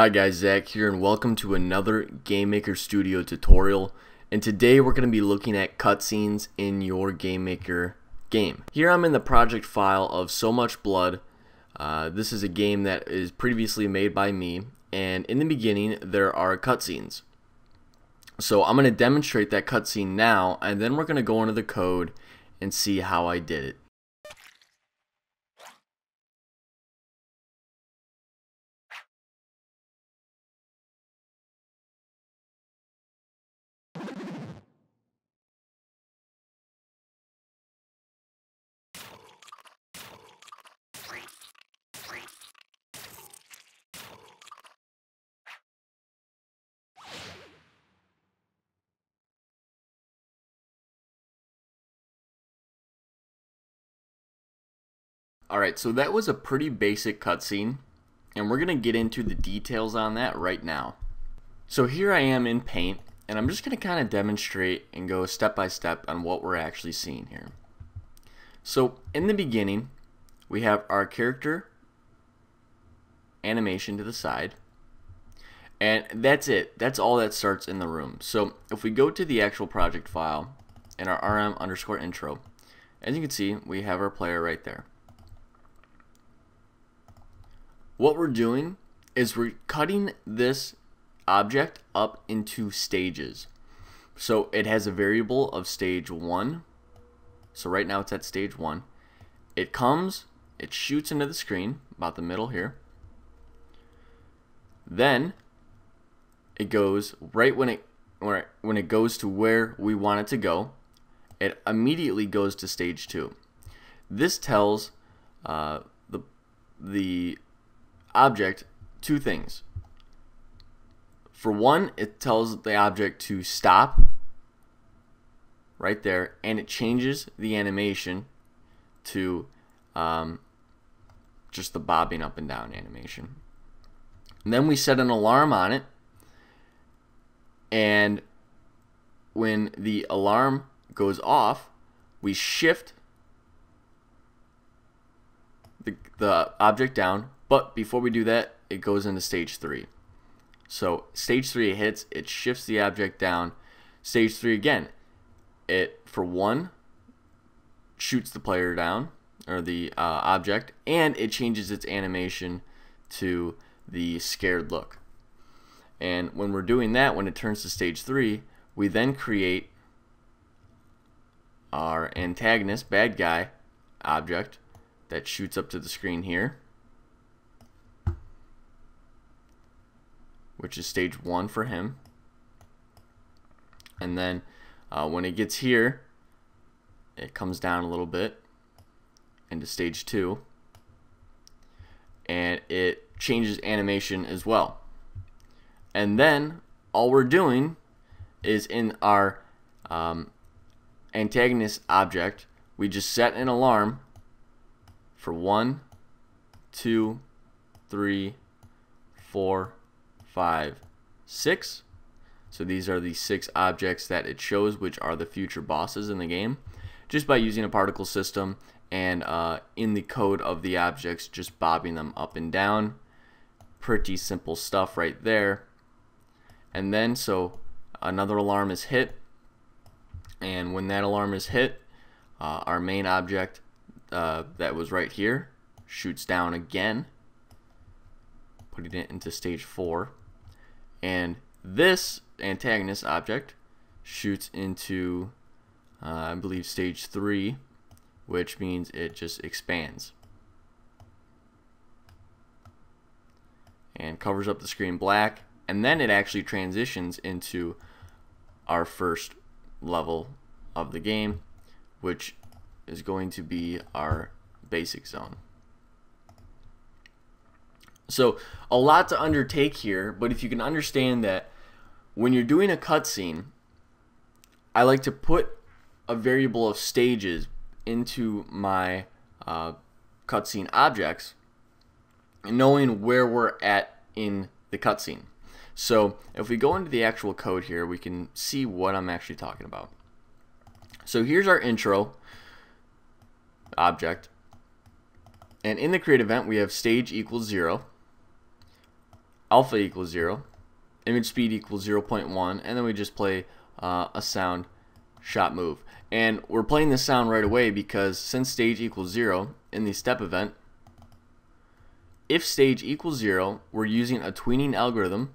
Hi guys, Zach here and welcome to another GameMaker Studio tutorial and today we're going to be looking at cutscenes in your GameMaker game. Here I'm in the project file of So Much Blood. Uh, this is a game that is previously made by me and in the beginning there are cutscenes. So I'm going to demonstrate that cutscene now and then we're going to go into the code and see how I did it. Alright, so that was a pretty basic cutscene, and we're going to get into the details on that right now. So here I am in Paint, and I'm just going to kind of demonstrate and go step by step on what we're actually seeing here. So in the beginning, we have our character animation to the side, and that's it. That's all that starts in the room. So if we go to the actual project file in our rm underscore intro, as you can see, we have our player right there. What we're doing is we're cutting this object up into stages. So it has a variable of stage 1. So right now it's at stage 1. It comes, it shoots into the screen, about the middle here. Then it goes right when it when it goes to where we want it to go, it immediately goes to stage 2. This tells uh, the the object two things. For one, it tells the object to stop right there, and it changes the animation to um, just the bobbing up and down animation. And then we set an alarm on it, and when the alarm goes off, we shift the, the object down, but before we do that, it goes into stage 3. So stage 3 hits, it shifts the object down. Stage 3 again, it, for one, shoots the player down, or the uh, object, and it changes its animation to the scared look. And when we're doing that, when it turns to stage 3, we then create our antagonist, bad guy, object that shoots up to the screen here. Which is stage one for him. And then uh, when it gets here, it comes down a little bit into stage two. And it changes animation as well. And then all we're doing is in our um, antagonist object, we just set an alarm for one, two, three, four, five, six. So these are the six objects that it shows which are the future bosses in the game just by using a particle system and uh, in the code of the objects just bobbing them up and down. Pretty simple stuff right there. And then so another alarm is hit and when that alarm is hit uh, our main object uh, that was right here shoots down again putting it into stage 4 and this antagonist object shoots into uh, I believe stage 3 which means it just expands. And covers up the screen black. And then it actually transitions into our first level of the game which is going to be our basic zone so a lot to undertake here, but if you can understand that when you're doing a cutscene, I like to put a variable of stages into my uh, cutscene objects, knowing where we're at in the cutscene. So if we go into the actual code here, we can see what I'm actually talking about. So here's our intro object. And in the create event, we have stage equals zero. Alpha equals 0, image speed equals 0.1, and then we just play uh, a sound shot move. And we're playing the sound right away because since stage equals 0 in the step event, if stage equals 0, we're using a tweening algorithm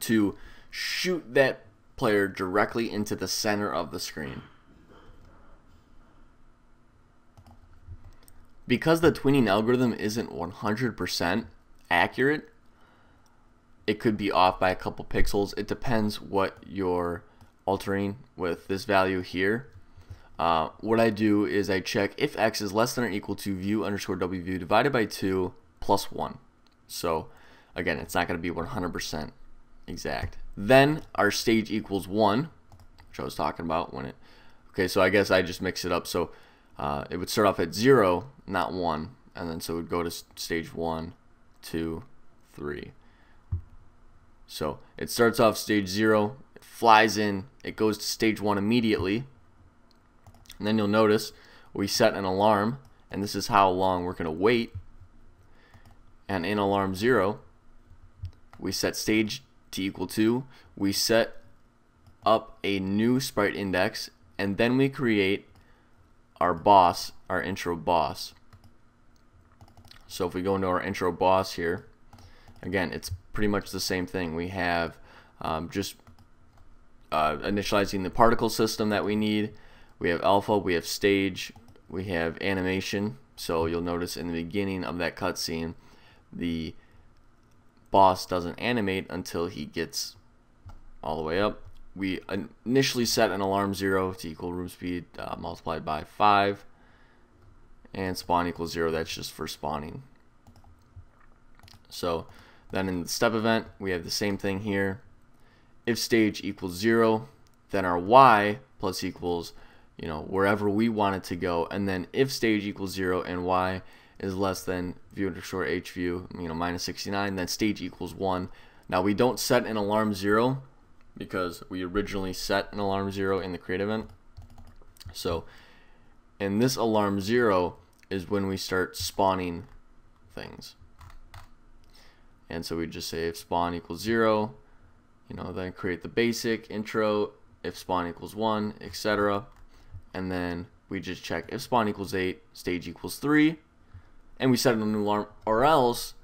to shoot that player directly into the center of the screen. Because the tweening algorithm isn't 100% accurate, it could be off by a couple pixels. It depends what you're altering with this value here. Uh, what I do is I check if x is less than or equal to view underscore w view divided by 2 plus 1. So again, it's not going to be 100% exact. Then our stage equals 1, which I was talking about when it... Okay, so I guess I just mix it up. So uh, it would start off at 0, not 1. And then so it would go to stage 1, 2, 3. So it starts off stage 0, it flies in, it goes to stage 1 immediately. And then you'll notice we set an alarm, and this is how long we're going to wait. And in alarm 0, we set stage to equal 2. We set up a new sprite index, and then we create our boss, our intro boss. So if we go into our intro boss here, again, it's pretty much the same thing. We have um, just uh, initializing the particle system that we need. We have alpha, we have stage, we have animation. So you'll notice in the beginning of that cutscene, the boss doesn't animate until he gets all the way up. We initially set an alarm 0 to equal room speed uh, multiplied by 5 and spawn equals 0 that's just for spawning so then in the step event we have the same thing here if stage equals 0 then our y plus equals you know wherever we want it to go and then if stage equals 0 and y is less than view underscore h view, you know, minus 69, then stage equals 1. Now we don't set an alarm 0 because we originally set an alarm 0 in the create event. So, and this alarm 0 is when we start spawning things. And so we just say if spawn equals 0, you know, then create the basic intro, if spawn equals 1, etc. And then we just check if spawn equals 8, stage equals 3, and we set a new alarm, or else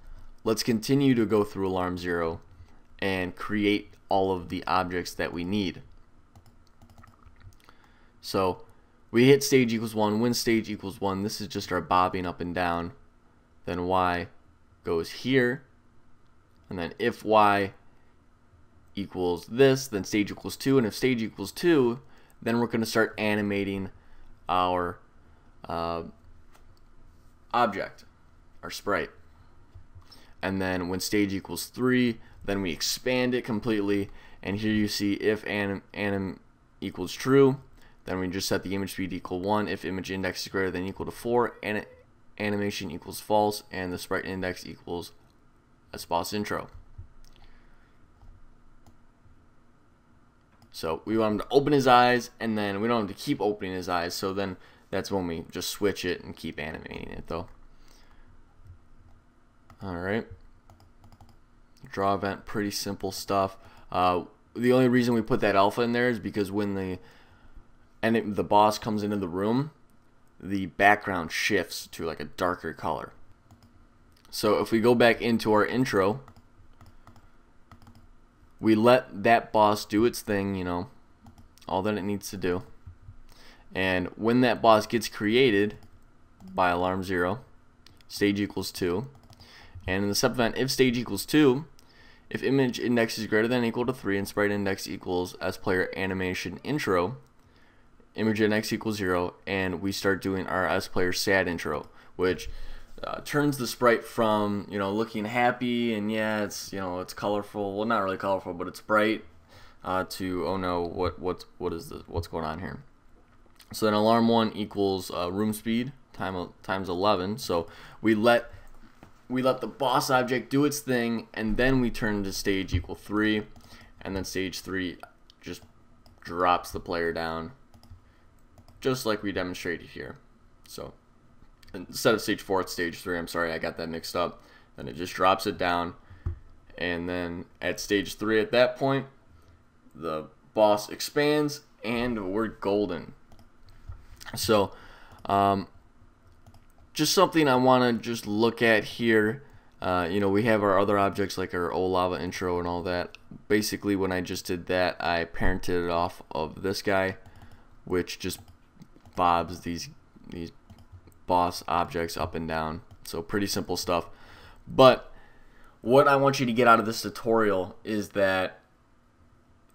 let's continue to go through alarm zero and create all of the objects that we need. So we hit stage equals 1, when stage equals 1, this is just our bobbing up and down. Then y goes here, and then if y equals this, then stage equals 2, and if stage equals 2, then we're going to start animating our uh, object, our sprite. And then when stage equals 3, then we expand it completely. And here you see if anim, anim equals true, then we just set the image speed equal 1. If image index is greater than equal to 4, and animation equals false, and the sprite index equals a boss intro. So we want him to open his eyes, and then we don't want him to keep opening his eyes. So then that's when we just switch it and keep animating it, though. Alright. Draw event, pretty simple stuff. Uh, the only reason we put that alpha in there is because when the and it, the boss comes into the room, the background shifts to like a darker color. So if we go back into our intro, we let that boss do its thing, you know, all that it needs to do. And when that boss gets created by alarm 0, stage equals 2, and in the step event, if stage equals 2, if image index is greater than equal to 3 and sprite index equals S player animation intro, image index equals 0, and we start doing our S player sad intro, which uh, turns the sprite from, you know, looking happy and yeah, it's, you know, it's colorful, well, not really colorful, but it's bright, uh, to, oh no, what, what, what is this, what's going on here? So then alarm 1 equals uh, room speed time, times 11, so we let we let the boss object do its thing, and then we turn to stage equal 3, and then stage 3 just drops the player down, just like we demonstrated here. So instead of stage 4, it's stage 3. I'm sorry, I got that mixed up. Then it just drops it down, And then at stage three, at that point, the boss expands and we're golden. So, um, just something I want to just look at here. Uh, you know, we have our other objects like our Olava intro and all that. Basically, when I just did that, I parented it off of this guy, which just bobs these these boss objects up and down. So pretty simple stuff. But what I want you to get out of this tutorial is that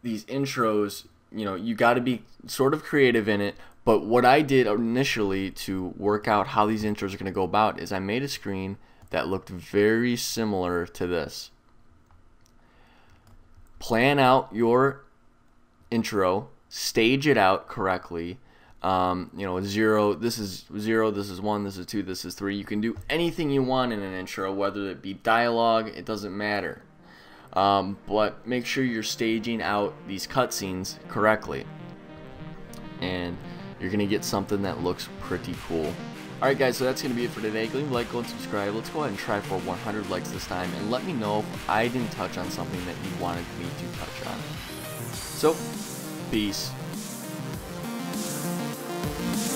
these intros, you know, you got to be sort of creative in it. But what I did initially to work out how these intros are going to go about is I made a screen that looked very similar to this. Plan out your intro, stage it out correctly, um, you know, zero, this is zero, this is one, this is two, this is three. You can do anything you want in an intro, whether it be dialogue, it doesn't matter. Um, but make sure you're staging out these cutscenes correctly. And you're going to get something that looks pretty cool. Alright guys, so that's going to be it for today. Leave a like, go and subscribe. Let's go ahead and try for 100 likes this time. And let me know if I didn't touch on something that you wanted me to touch on. So, peace. You.